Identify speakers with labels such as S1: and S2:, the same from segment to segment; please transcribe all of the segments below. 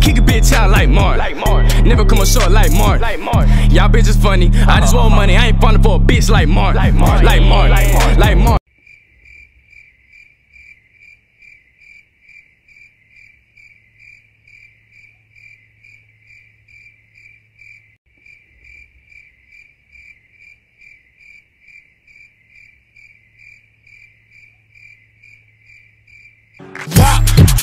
S1: Kick a bitch out like Mark. Like Mark. Never come up short like Mark. Like Mark. Y'all bitches funny. I just want money. I ain't falling for a bitch like Mark. Like Mark. Like Mark. Like Mark. Like Mark.
S2: Walk.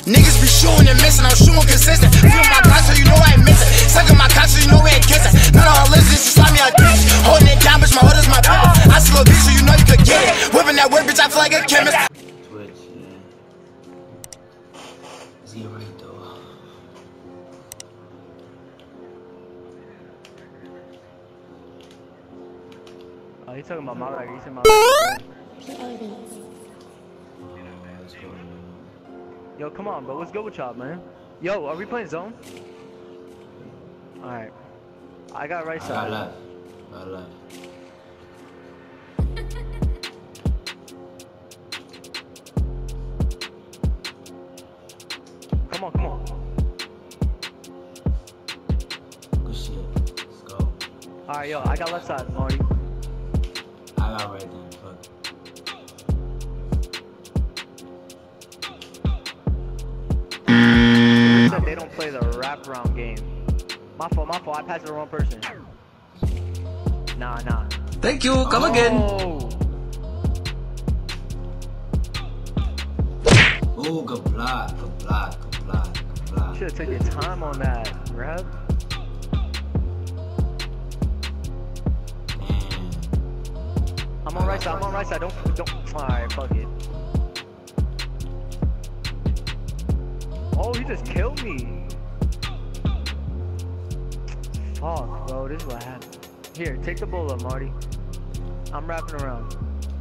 S2: Niggas be shooting and missing, I'm shooting consistent. Feel my cock so you know I ain't missing. Sucking my cock so you know we ain't kissing. None of her lizards just slap me a dick. Holding it down, bitch, my hood is my business. I still a bitch so you know you could get it. Whipping that whip, bitch, I feel like a chemist.
S3: Twitch, yeah. Is he right though?
S4: Oh, he's talking about my like he's talking about.
S3: Let's go.
S4: Yo, come on, bro. What's go with y'all, man? Yo, are we playing zone? All right. I got right side.
S3: I left. I got left.
S4: Come on, come on.
S3: Good shit. Let's go.
S4: All right, yo, I got left side, Marty.
S3: I got right then.
S4: Said they don't play the wraparound game. My fault, my fault. I passed to the wrong person. Nah, nah.
S1: Thank you. Come
S4: Oh.
S3: Oh, good block. Good block. Good block. Good block.
S4: Should have taken your time on that, Rev. I'm on right side. I'm on right side. Don't, don't. All right, fuck it. Oh, he just killed me. Fuck, bro. This is what happened. Here, take the bullet, Marty. I'm wrapping around.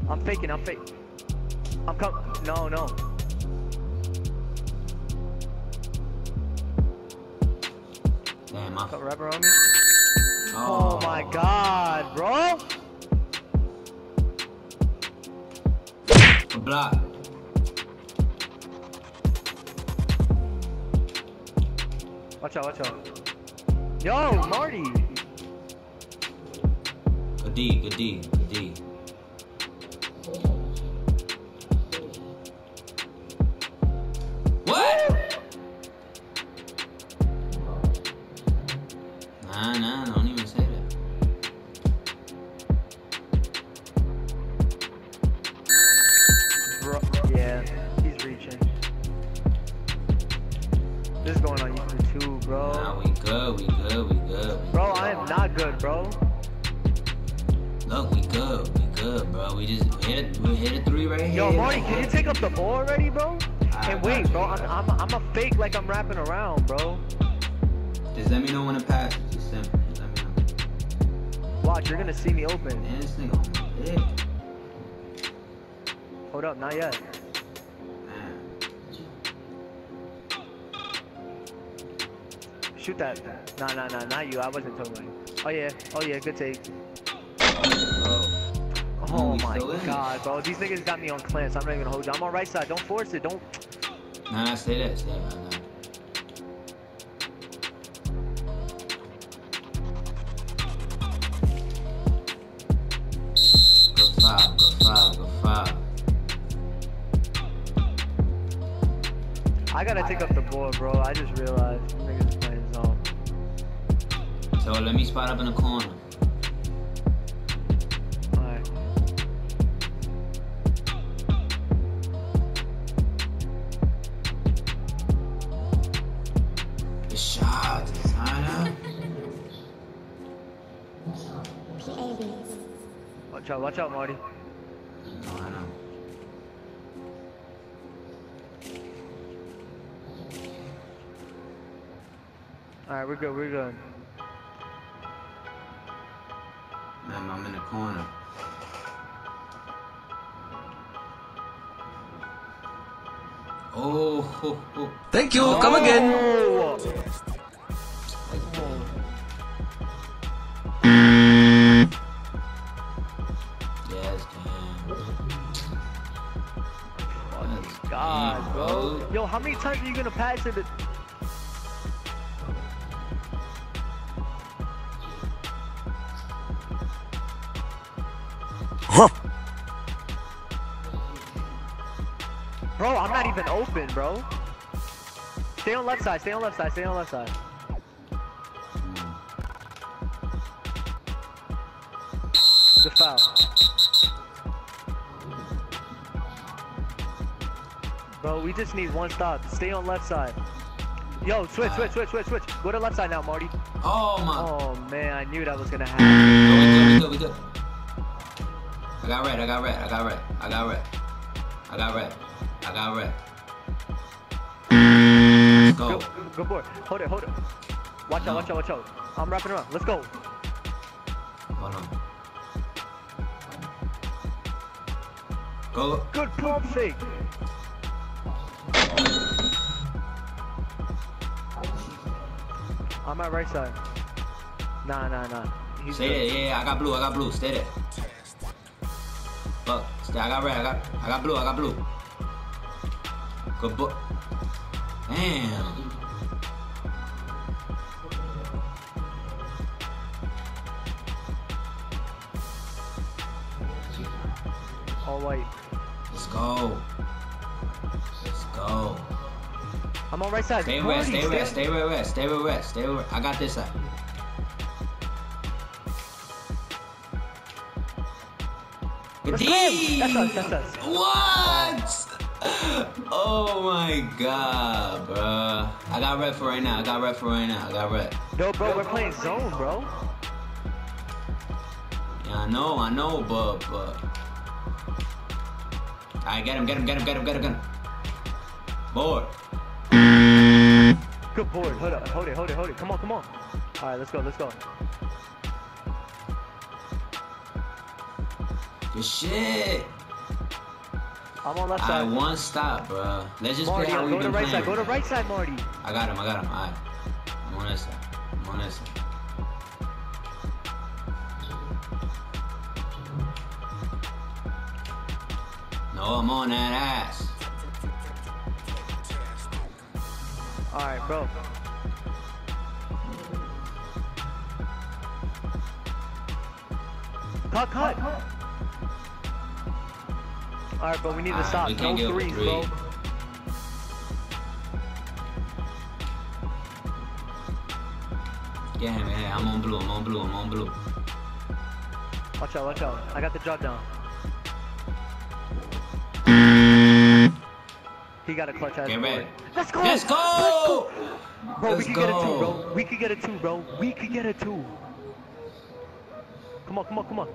S4: I'm faking. I'm fake. I'm coming. No, no.
S3: Damn.
S4: Cut wrap around me. Oh, oh. my god, bro.
S3: Block.
S4: Watch out, watch out. Yo, Marty.
S3: Good D. Good D. Good D. What? Nah, nah, don't even say that.
S4: Bro, yeah, he's reaching. This is going on bro.
S3: Nah, we good, we good, we good. we
S4: Bro,
S3: good.
S4: I am not good, bro.
S3: Look, we good, we good, bro. We just we hit, we hit a three right here.
S4: Yo, Marty, can you take up the ball already, bro?
S3: I
S4: And wait,
S3: you,
S4: bro, I'm, I'm, I'm a fake like I'm wrapping around, bro.
S3: Just let me know when to pass. Just simple. Just let me know.
S4: Watch, you're gonna see me open.
S3: Man, this nigga on my dick.
S4: Hold up, not yet. Shoot that. Nah, nah, nah, not you. I wasn't talking about you. Oh yeah, oh yeah, good take.
S3: Oh.
S4: Oh my
S3: still in it.
S4: god, bro. These niggas got me on cleanse. I'm not even gonna hold you. I'm on right side. Don't force it. Don't.
S3: Nah, nah, say that, say that. I got it. Good five, good five, good five.
S4: I gotta take up the board, bro. I just realized
S3: So let me spot up in the corner.
S4: Alright.
S3: Good shot, designer.
S4: Watch out, watch out, Marty.
S3: No, I know.
S4: Alright, we're good, we're good.
S3: Corner. Oh, ho, ho.
S1: Thank you. Come again.
S4: Oh!
S3: Yes, damn.
S4: Oh, God, bro. Yo, how many times are you gonna pass it? Bro, I'm not even open, bro. Stay on left side, stay on left side, stay on left side. The foul. Bro, we just need one stop. Stay on left side. Yo, switch, switch, switch, switch, switch. Go to left side now, Marty.
S3: Oh my.
S4: Oh man, I knew that was gonna happen.
S3: No, we good, we good, we good. I got red, I got red, I got red, I got red. I got red. I got red. Let's
S4: Go,
S3: go.
S4: go board. Hold it, hold it. Watch out, watch out, watch out. I'm wrapping around. Let's go.
S3: Hold on. Go.
S4: Good pump fake. I'm at right side. Nah, nah, nah. He's
S3: Stay there, yeah, yeah, I got blue, I got blue, stay there. I got red, I got, I got blue, I got blue. Good boy. Damn.
S4: all white.
S3: Let's go. Let's go.
S4: I'm on right side.
S3: Stay red, stay
S4: stay
S3: red, stay red, stay red, stay red. I got this side.
S4: Let's
S3: Good
S4: go.
S3: D.
S4: That's us, that's us.
S3: What? Oh my god, bro. I got red for right now. I got red for right now. I got red.
S4: No, bro, we're playing zone, bro.
S3: Yeah, I know, I know, but but. Alright, get him, get him, get him, get him, get him, get him. Board.
S4: Good board. Hold up, hold it, hold it, hold it. Come on, come on. All right, let's go, let's go.
S3: Good shit.
S4: I'm on left
S3: I
S4: side.
S3: one stop, bro. Let's just
S4: Marty,
S3: play how
S4: go
S3: we've
S4: to
S3: been
S4: right
S3: playing.
S4: side. Go to right side, Marty.
S3: I got him, I got him. Alright. I'm on this side. I'm on this side. No, I'm on that ass.
S4: All right, bro. Cut, cut. All right, but we need to
S3: Alright,
S4: stop.
S3: we
S4: No
S3: can't get over
S4: threes,
S3: three.
S4: bro.
S3: Get him, yeah. I'm on blue, I'm on blue, I'm on blue.
S4: Watch out, watch out. I got the drop down. He got a clutch ass
S3: Get ready.
S4: Let's go.
S3: Let's go!
S4: Bro, we
S3: Let's
S4: could get a two, bro. We could get a two, bro. We could get a two. Come on, come on, come on.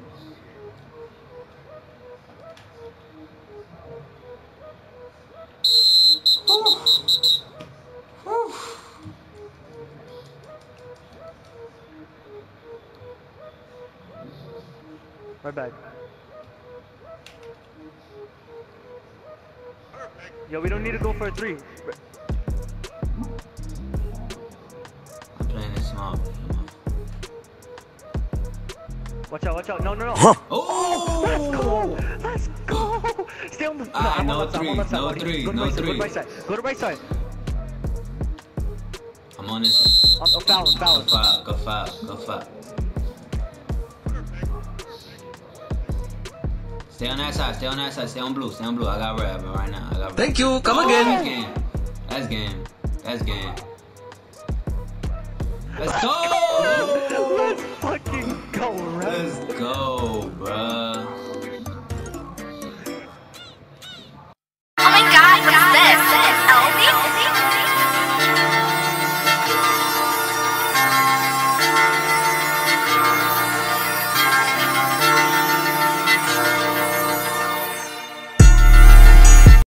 S4: Right back. Yo, we don't need to go for a three.
S3: I'm playing this small.
S4: Watch out, watch out. No, no, no.
S3: Oh!
S4: Let's go! Let's go! Stay on the ah, no,
S3: Alright,
S4: I'm
S3: no
S4: on left side, I'm on
S3: three,
S4: side,
S3: no three,
S4: Go to
S3: no
S4: right side, Go to right side. Go to right side.
S3: I'm on this.
S4: I'm oh, foul, foul.
S3: Go foul, go foul, go foul. Stay on that side. Stay on that side. Stay on blue. Stay on blue. I got red right now. I got red.
S5: Thank you. Come
S3: oh,
S5: again.
S3: That's game. That's game. That's game. Let's go. Let's fucking go. Red. Let's go.